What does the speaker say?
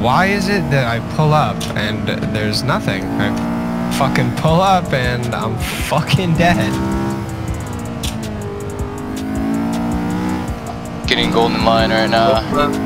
why is it that I pull up and there's nothing? I fucking pull up and I'm fucking dead. Getting golden line right now.